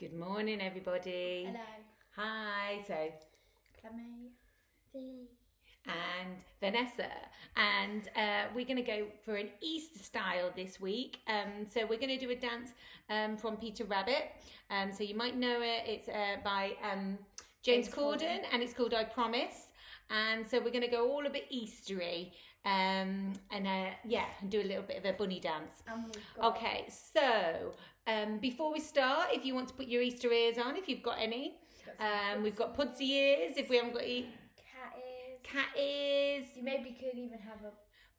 Good morning, everybody. Hello. Hi, so Clemmy. and Vanessa, and uh, we're going to go for an Easter style this week. Um, so we're going to do a dance um, from Peter Rabbit. Um, so you might know it. It's uh, by um, James, James Corden, Corden. and it's called "I Promise." And so we're going to go all a bit Eastery, um, and uh, yeah, and do a little bit of a bunny dance. We've Okay, so um, before we start, if you want to put your Easter ears on, if you've got any, um, we've got puds- pudsy ears. If we haven't got e- cat ears. cat ears, You maybe could even have a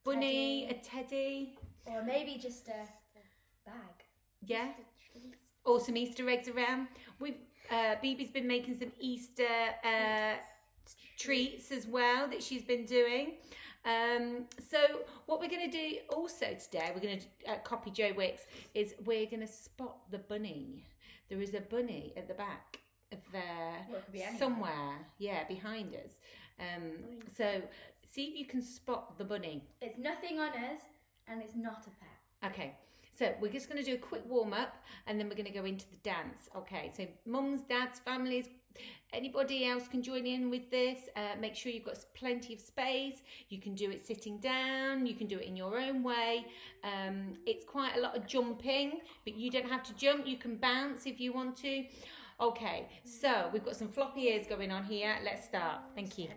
bunny, Teddy. a teddy, or maybe just a bag. yeah, or some Easter eggs around. We've uh, Bibi's been making some Easter uh, treats as well that she's been doing. Um, so what we're going to do also today, we're going to uh, copy Joe Wicks, is we're going to spot the bunny. There is a bunny at the back of there Well, it could be anywhere. somewhere, yeah, behind us. Um, so see if you can spot the bunny. It's nothing on us, and it's not a pet. Okay, so we're just going to do a quick warm up and then we're going to go into the dance. Okay, so mums, dads, families, anybody else can join in with this. Uh, make sure you've got plenty of space. You can do it sitting down, you can do it in your own way. Um, it's quite a lot of jumping, but you don't have to jump, you can bounce if you want to. Okay, so we've got some floppy ears going on here. Let's start. Thank you.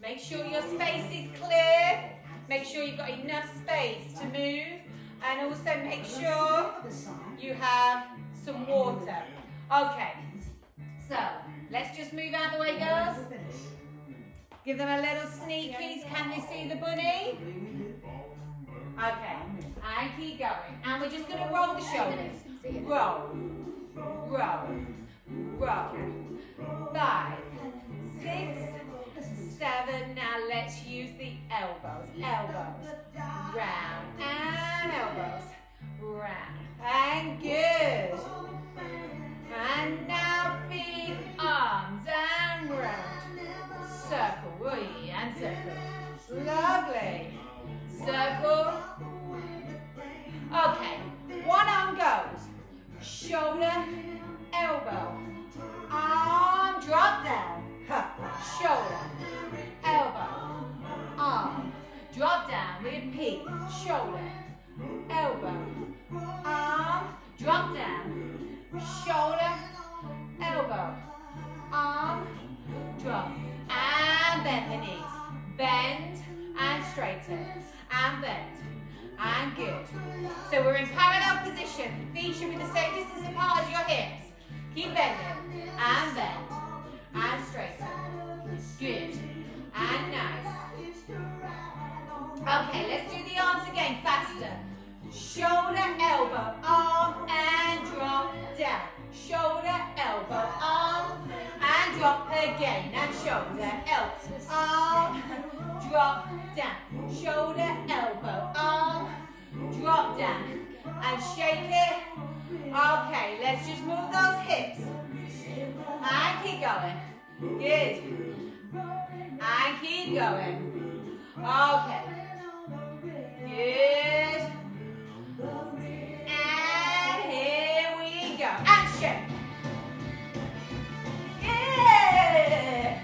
Make sure your space is clear. Make sure you've got enough space to move. And also make sure you have some water. Okay, so let's just move out of the way, girls. Give them a little sneakies. Can they see the bunny? Okay, and keep going. And we're just going to roll the shoulders. Roll, roll, roll. Five, six, seven. Now let's use the elbows. Elbows. Round and elbows. Round. And good. And now big arms and round. Circle. And circle. Lovely. Circle. Okay. One arm goes. Shoulder, position. Feet should be the same distance apart as your hips. Going. Okay. Good. And here we go. Shake. Yeah.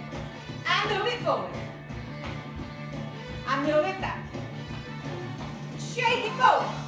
And move it forward. And move it back. Shake it forward.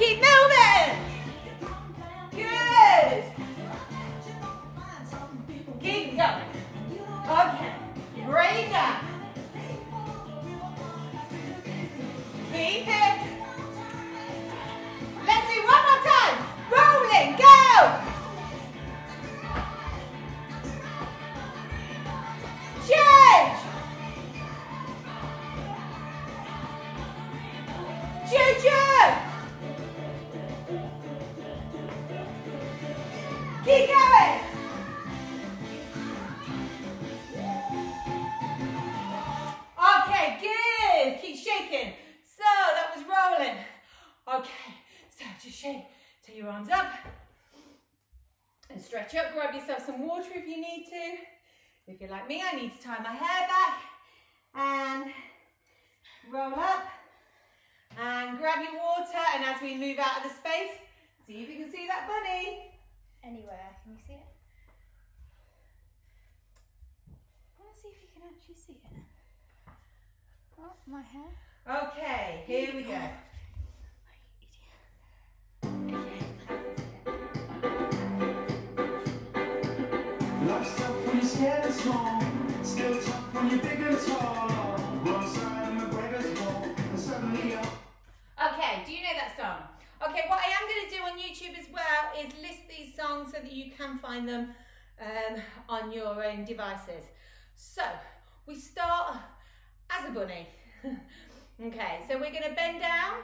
Keep up and stretch up. Grab yourself some water if you need to. If you're like me, I need to tie my hair back and roll up and grab your water. And as we move out of the space, see if you can see that bunny. Anywhere, can you see it? I want to see if you can actually see it. Oh, my hair. Okay, here we go. Oh, Life's Still tough when you're big tall. One side of McGregor's wall, and suddenly Okay, do you know that song? Okay, what I am going to do on YouTube as well is list these songs so that you can find them um, on your own devices. So, we start as a bunny. okay, so we're going to bend down.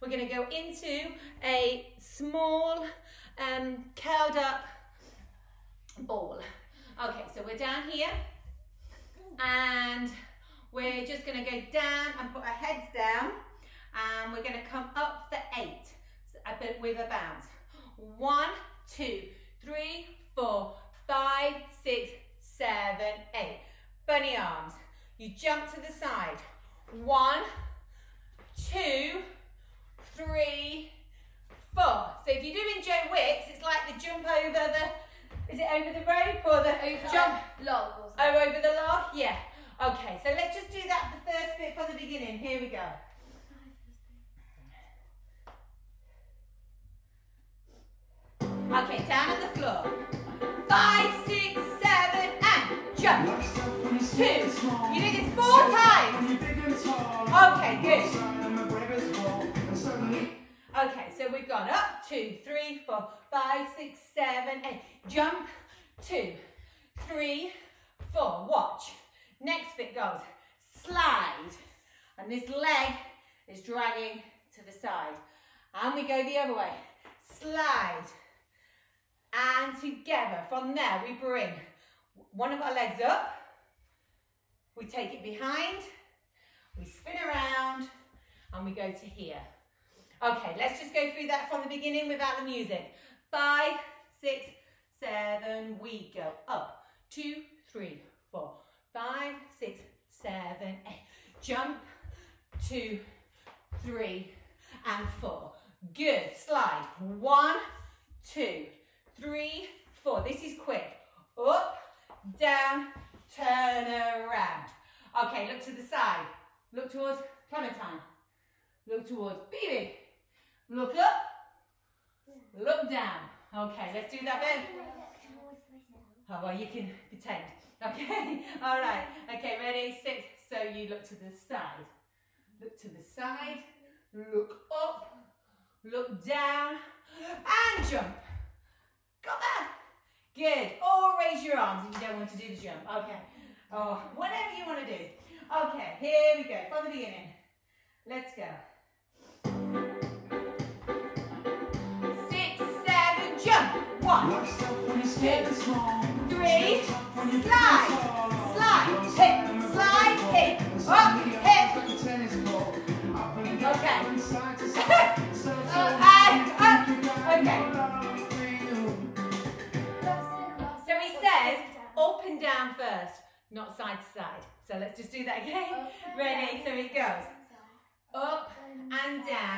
We're going to go into a small, um, curled up ball. Okay, so we're down here and we're just to go down and put our heads down and we're to come up for eight a uh, bit with a bounce. One, two, three, four, five, six, seven, eight. Bunny arms. You jump to the side. One, two, three, four. So if you're doing Joe Wicks, it's like the jump over the, is it over the rope or the Over jump? log or Oh, over the log? Yeah. Okay, so let's just do that the first bit from the beginning. Here we go. Okay, down on the floor. Five, six, seven, and jump. Life's tough when you're Two. scared and small. You do this four times. When you're big and tall. Okay, good. Okay, so we've gone up, two, three, four, five, six, seven, eight. Jump, two, three, four. Watch. Next bit goes slide. And this leg is dragging to the side. And we go the other way. Slide. And together. From there, we bring one of our legs up. We take it behind. We spin around. And we go to here. Okay, let's just go through that from the beginning without the music. Five, six, seven, we go up. Two, three, four, five, six, seven, eight. Jump, two, three, and four. Good, slide. One, two, three, four. This is quick. Up, down, turn around. Okay, look to the side. Look towards Clementine. Look towards Bibi. Look up. Look down. Okay, let's do that then. Oh, well, you can pretend. Okay, all right. Okay, ready, sit. So you look to the side. Look to the side. Look up. Look down. And jump. Got that? Good. Or raise your arms if you don't want to do the jump. Okay. Oh, whatever you want to do. Okay, here we go. From the beginning. Let's go. One, life's tough when you're scared and small. three, Still tough when you're big and slide, slide, hip, slide, hip, up, hip. like a tennis ball. Up Okay. from side to side. So Uh, and up. you got Okay. no love for you. So he says up and down first, not side to side. So let's just do that again. Ready? So it goes up and down,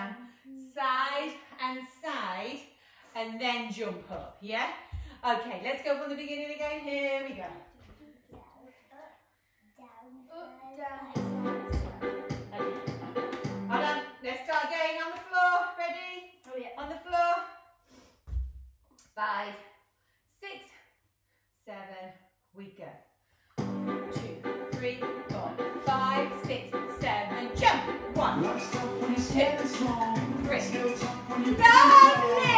and then jump up. Yeah? Okay, let's go from the beginning again. Here we go. Okay. Hold on. Let's start going on the floor. Ready? Oh, on the floor. five, six, seven, we go. Two, three, four, five, six, seven, jump. One, Life's tough when you're scared and small. Three. Still tough when you're Lovely!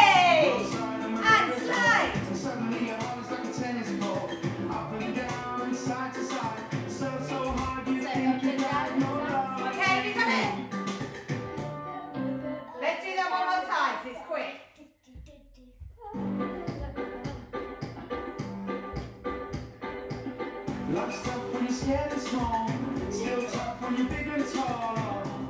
Tough when you're scared and small. Still tough when you're big and tall.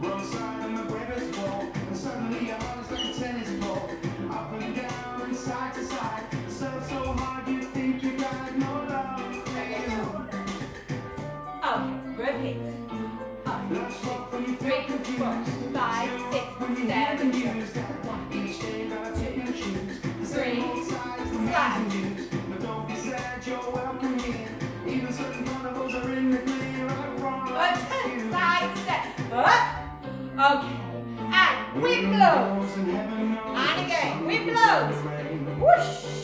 One side of McGregor's wall. And suddenly your heart is like a tennis ball. Up and down, side to side. Surf so hard you think you got no love. Okay, repeat. Up, Life's tough you three, feel four, confused. five, Still six, tough when you're seven, never Whoosh!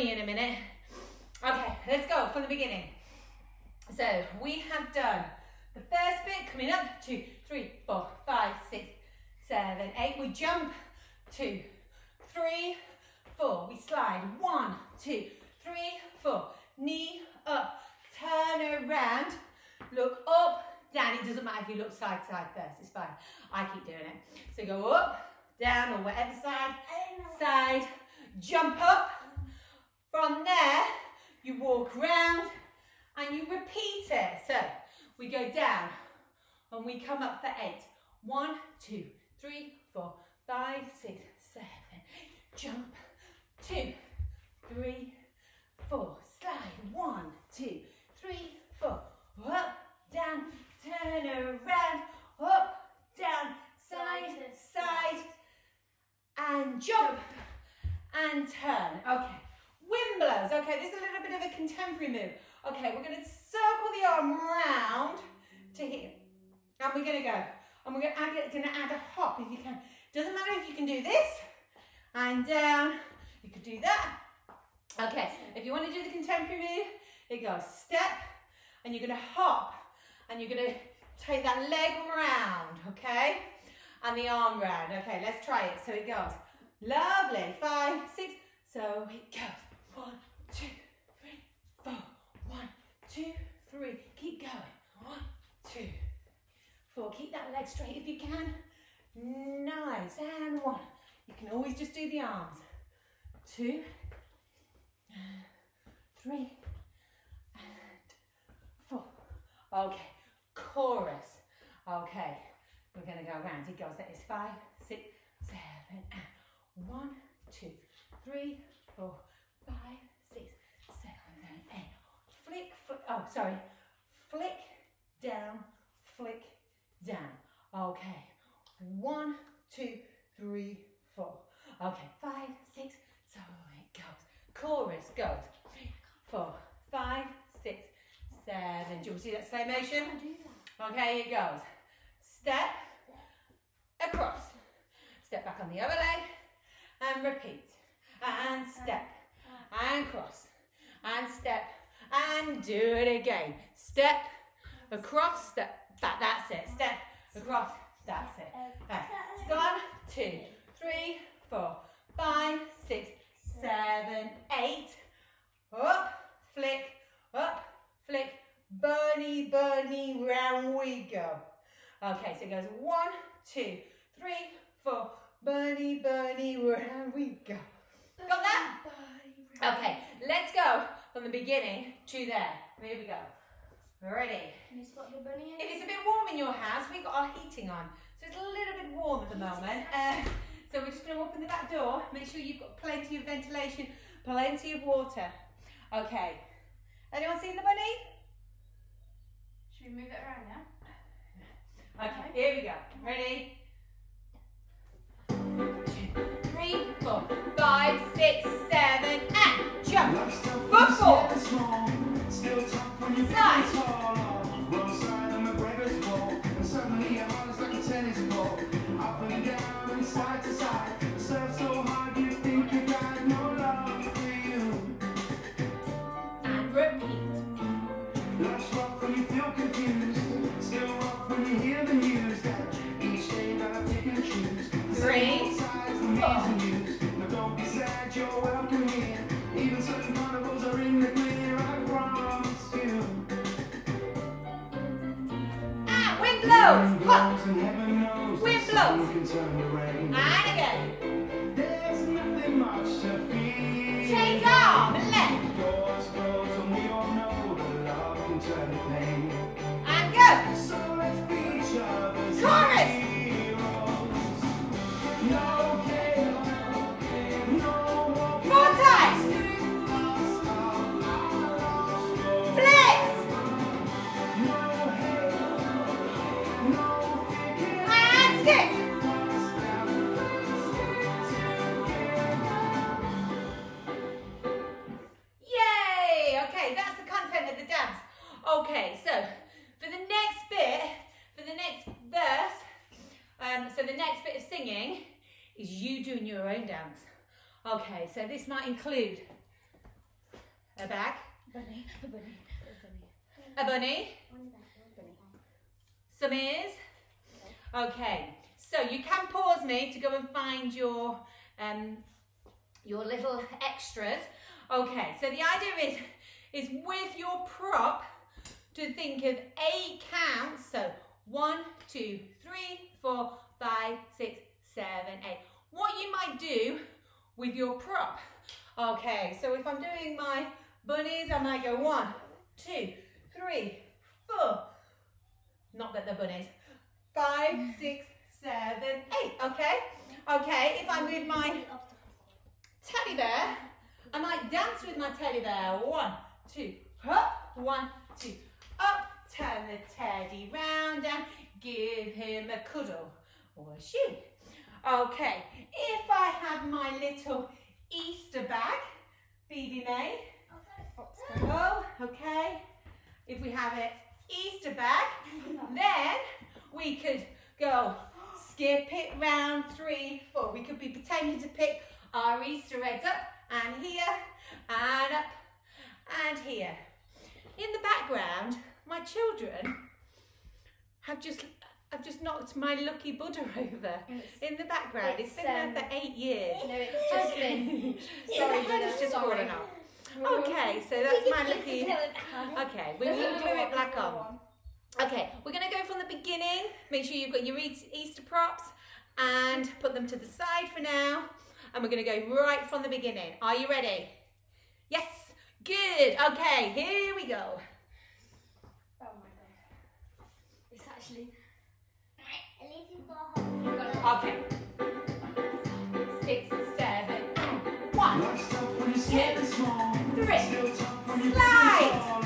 Move the bunny in a minute. Okay, let's go from the beginning. So we have done the first bit coming up. Two, three, four, five, six, seven, eight. We jump. Two, three, four. We slide. One, two, three, four. Knee up. Turn around. Look up. Down. It doesn't matter if you look side to side first. It's fine. I keep doing it. So go up, down, or whatever side side, jump up. From there, you walk round and you repeat it. So we go down and we come up for eight. One, two, three, four, five, six, seven. Jump. Two, three, four. Slide. One, two, three, four. Up, down, turn around, up, down, side, side, and jump and turn. Okay, blows. Okay, this is a little bit of a contemporary move. Okay, we're going to circle the arm round to here, and we're going to go. And we're going to add, going to add a hop if you can. Doesn't matter if you can do this and down. You could do that. Okay, if you want to do the contemporary move, it goes step, and you're going to hop, and you're going to take that leg round. Okay and the arm round. Okay, let's try it. So it goes. Lovely. Five, six. So it goes. One, two, three, four. One, two, three. Keep going. One, two, four. Keep that leg straight if you can. Nice. And one. You can always just do the arms. Two, three, and four. Okay. Chorus. Okay. We're going to go around. It goes. That is five, six, seven, and one, two, three, four, five, six, seven, eight. Flick, flick. Oh, sorry. Flick down, flick down. Okay. One, two, three, four. Okay. Five, six. So it goes. Chorus goes. Three, four, five, six, seven. Do you want to see that slow motion? I do that. Okay, it goes. Step across. Step back on the other leg and repeat. And step uh, uh. and cross and step and do it again. Step across, step back. That's it. Step across. That's it. Back. One, two, three, four, five, six, seven, eight. Up, flick, up, flick, bunny, bunny, round we go. Okay, so it goes one, two, three, four, bunny, bunny, round we go. Got that? Okay, let's go from the beginning to there. Here we go. Ready? Can you spot the bunny? If it's a bit warm in your house, we've got our heating on. So it's a little bit warm at the moment. Uh, So we're just going to open the back door. Make sure you've got plenty of ventilation, plenty of water. Okay. Anyone seen the bunny? Should we move it around now? Okay, here we go. Ready? You're rain. And again. Is you doing your own dance. Okay, so this might include a bag, Bunny, a bunny, a bunny, some ears. Okay, so you can pause me to go and find your um, your little extras. Okay, so the idea is is with your prop to think of eight counts. So one, two, three, four, five, six, seven, eight. What you might do with your prop. Okay, so if I'm doing my bunnies, I might go one, two, three, four. Not that they're bunnies. Five, six, seven, eight. Okay? Okay, if I'm with my teddy bear, I might dance with my teddy bear. One, two, up, one, two, up. Turn the teddy round and give him a cuddle or a shoe. Okay, if I have my little Easter bag, Phoebe May. Oh, okay. If we have an Easter bag, then we could go skip it round three, four. We could be pretending to pick our Easter eggs up and here and up and here. In the background, my children have just have just knocked my lucky Buddha over in the background. it's it's, been there um, for eight years. No, it's just been. Sorry, it's just fallen off. Okay, so that's my lucky. Okay, we will glue it back on. Okay, we're going to go from the beginning. Make sure you've got your Easter props and put them to the side for now. And we're going to go right from the beginning. Are you ready? Yes, good. Okay, here we go. Oh my god. It's actually. Okay. Six, seven, and one. Life's tough when you're scared and small. Three. Still tough when you're big Slide. and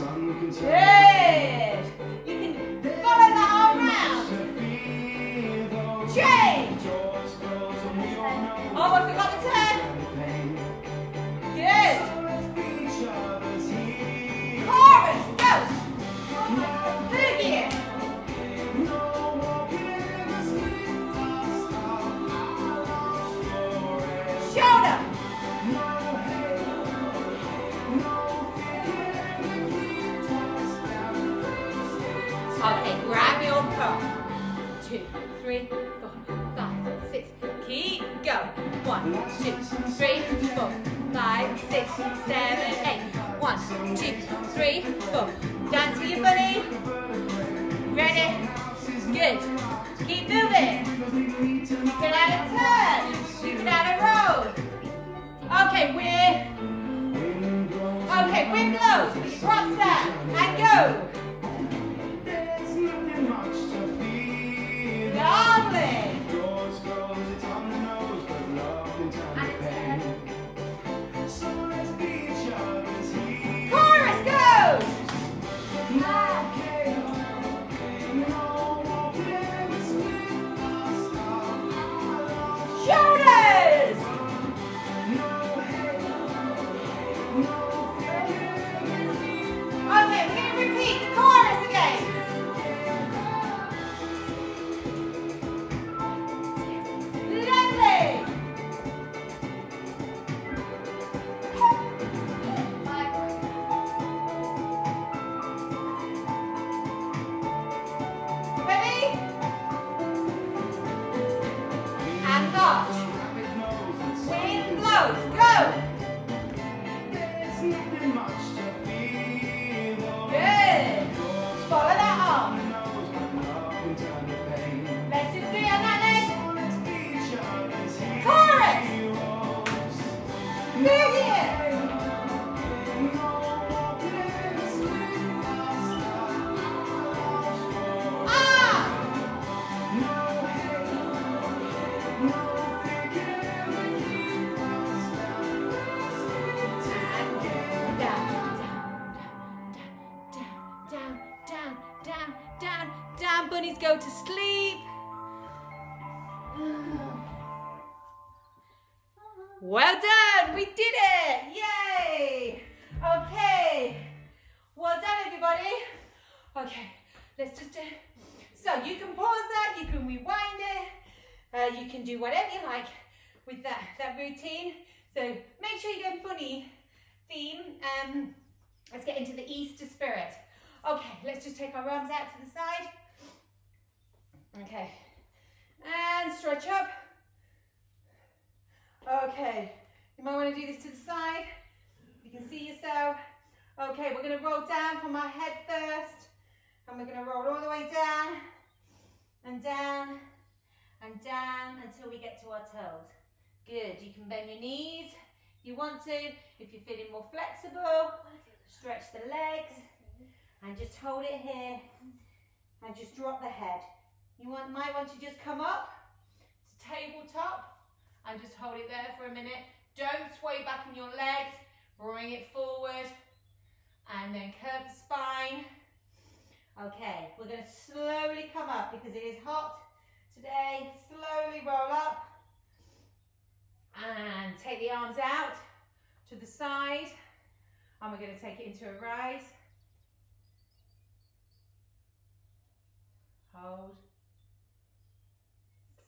sun looking tell. Yeah. Two, three, four, five, six. Keep going. One, two, three, four, five, six, seven, eight. One, two, three, four. Dance for your bunny. Ready? Good. Keep moving. You can add a turn. You can add a roll. Okay, we're Okay, wind blows. Props down and go. So you can pause that, you can rewind it, uh, you can do whatever you like with that that routine. So make sure you get bunny theme. Um, let's get into the Easter spirit. Okay, let's just take our arms out to the side. Okay, and stretch up. Okay, you might want to do this to the side. You can see yourself. Okay, we're going to roll down from our head first, and we're going to roll all the way down and down and down until we get to our toes. Good. You can bend your knees if you want to. If you're feeling more flexible, stretch the legs and just hold it here and just drop the head. You want, might want to just come up to tabletop and just hold it there for a minute. Don't sway back in your legs. Bring it forward and then curve the spine. Okay, we're going to slowly come up because it is hot today. Slowly roll up and take the arms out to the side and we're going to take it into a rise. Hold.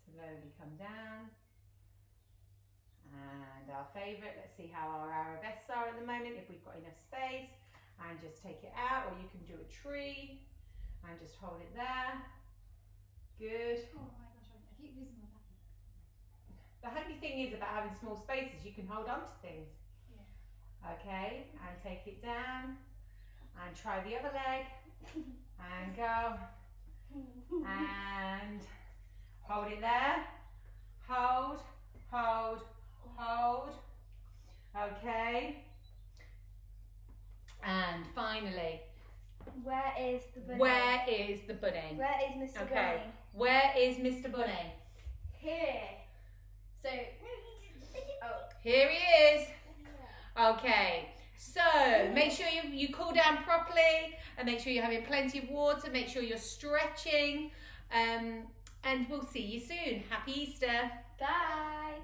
Slowly come down. And our favourite, let's see how our arabesques are at the moment, if we've got enough space. And just take it out, or you can do a tree and just hold it there. Good. Oh my gosh, I keep losing my back. The handy thing is about having small spaces, you can hold on to things. Okay, and take it down. And try the other leg. And go. And hold it there. Hold, hold, hold. Okay. And finally, Where is the bunny? where is the bunny? Where is Mr. Okay. Bunny? Where is Mr. Bunny? Here. So. Oh. Here he is. Okay, so make sure you, you cool down properly and make sure you're having plenty of water. Make sure you're stretching. Um, and we'll see you soon. Happy Easter. Bye.